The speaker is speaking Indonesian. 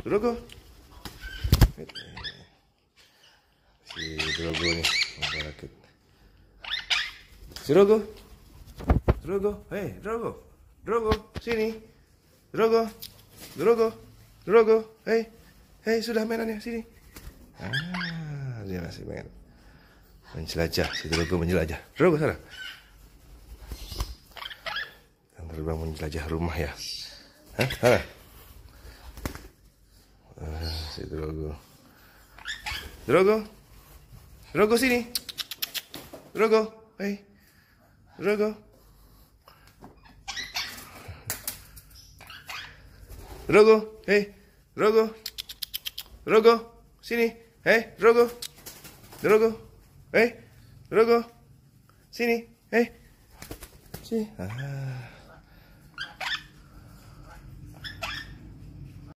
Drogo. Si Drogo nih rakit. Si Drogo. Drogo, hei Drogo. Drogo, sini. Drogo. Drogo. Drogo, hei. Hei, sudah mainannya sini. Ah, dia masih main. Menjelajah, si Drogo menjelajah. Drogo sana. Terbang menjelajah rumah ya. Hah? Sana. Drogo. Drogo. Drogo, Siri. Drogo. Ahí. Drogo. Drogo. Hey. Drogo. Drogo. Siri. Hey. Drogo. Drogo. Hey. Drogo. Siri. Hey. Sí. Ah.